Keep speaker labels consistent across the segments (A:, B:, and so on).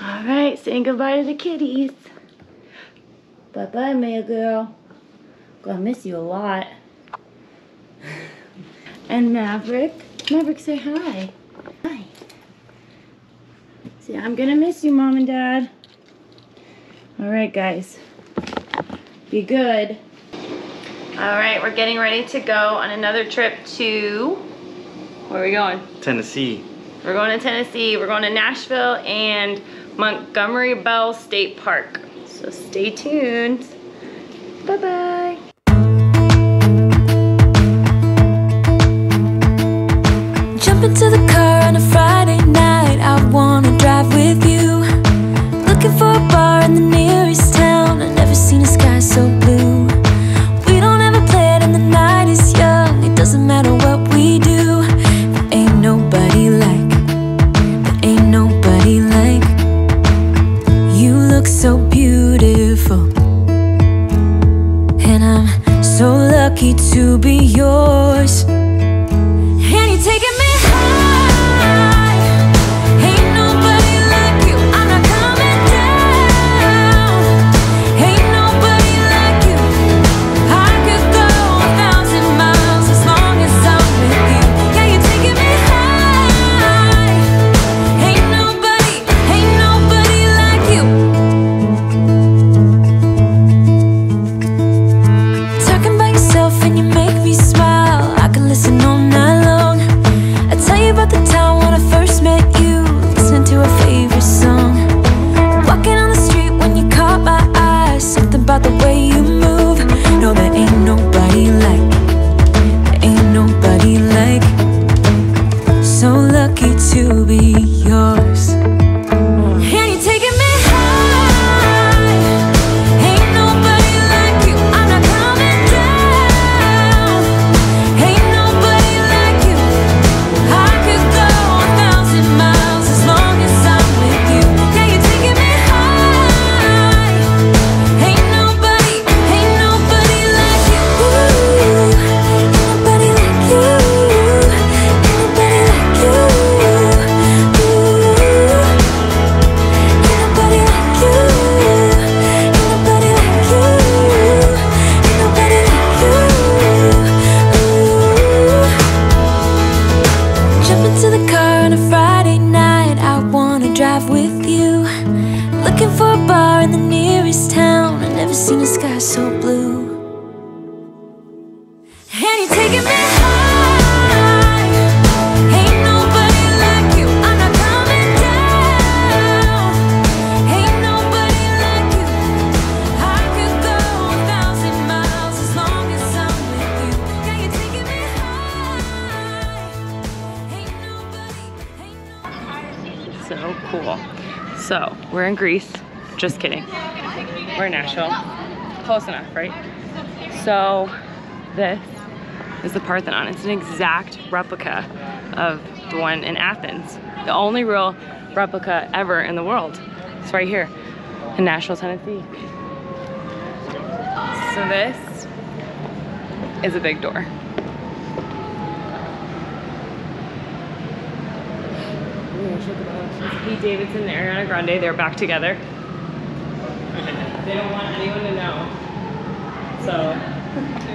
A: All right, saying goodbye to the kitties. Bye-bye, Maya girl. Gonna miss you a lot. and Maverick. Maverick, say hi. Hi. See, I'm gonna miss you, Mom and Dad. All right, guys. Be good. All right, we're getting ready to go on another trip to, where are we going?
B: Tennessee.
A: We're going to Tennessee. We're going to Nashville and Montgomery Bell State Park. So stay tuned. Bye-bye.
C: Jump into the car on a Friday night. I wanna drive with you. Looking for a bar in the nearest town. I've never seen a sky so blue. So
A: we're in Greece. Just kidding. We're in Nashville. Close enough, right? So this is the Parthenon. It's an exact replica of the one in Athens. The only real replica ever in the world. It's right here in Nashville, Tennessee. So this is a big door. Pete Davidson and Ariana Grande, they're back together. they don't want anyone to know. So.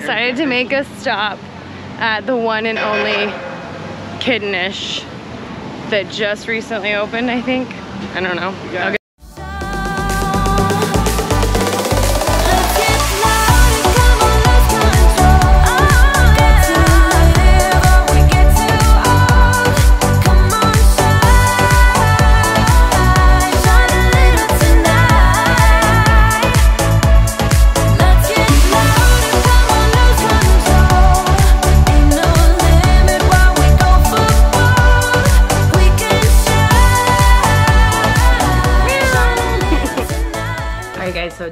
A: decided to make a stop at the one and only Kittenish that just recently opened, I think. I don't know.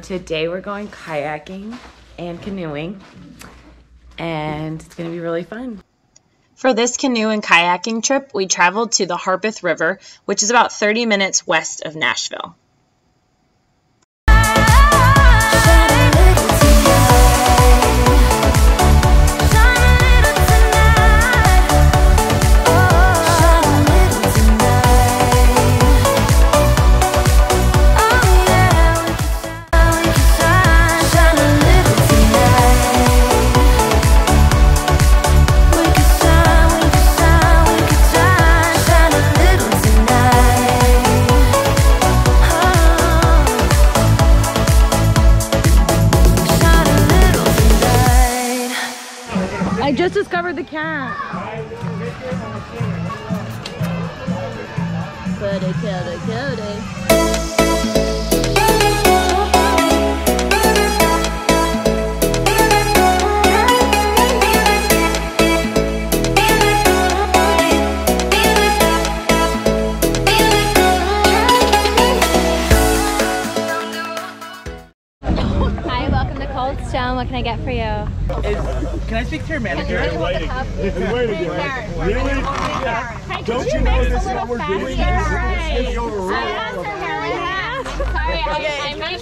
A: Today we're going kayaking and canoeing, and it's gonna be really fun.
C: For this canoe and kayaking trip, we traveled to the Harpeth River, which is about 30 minutes west of Nashville.
A: Just discovered the cat.
D: Cody, Cody.
E: What can I get for you?
F: Can I speak to your manager?
G: Wait again. Really? Don't you know this is what we're doing? This is overruled.
E: Sorry, I, I might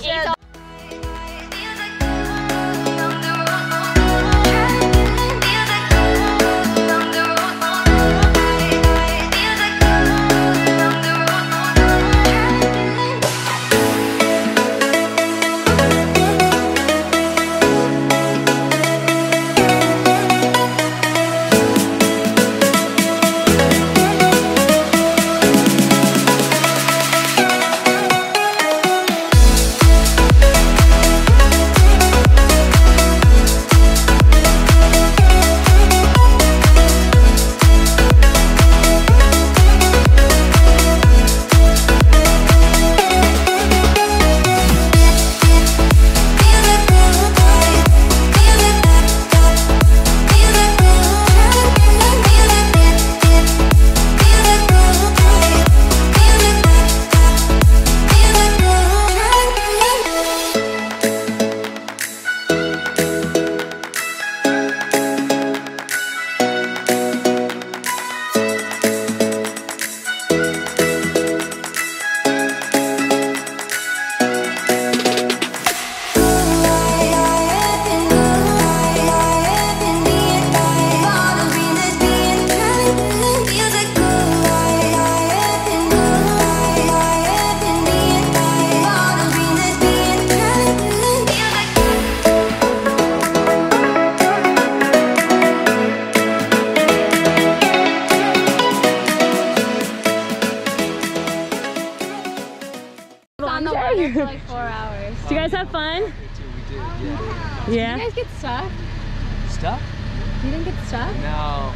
A: You
E: didn't get stuck?
F: No.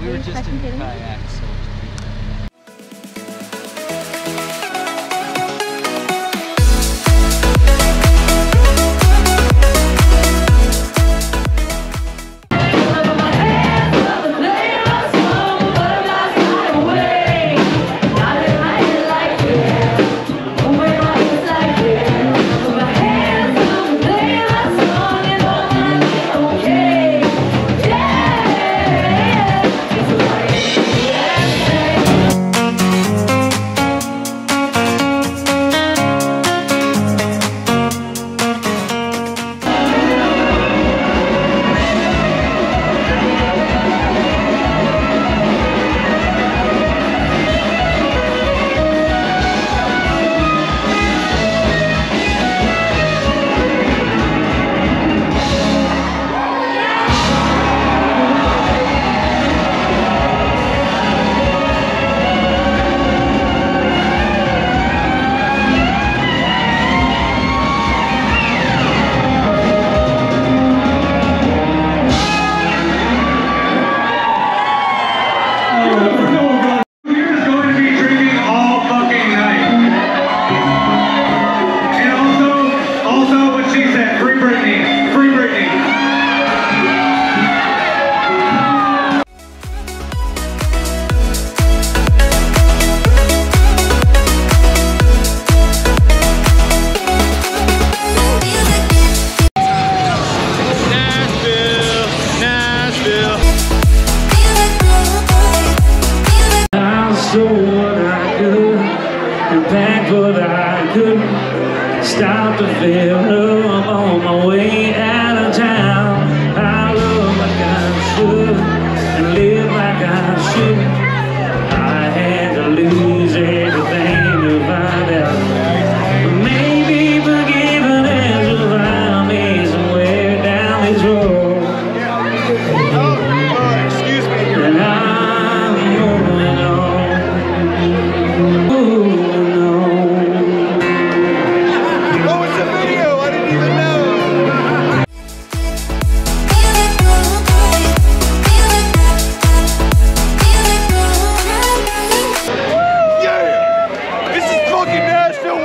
F: We
E: Are
F: were just in kayaks. So
H: what I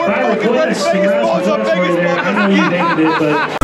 H: we're breaking Vegas Vegas balls on Vegas balls.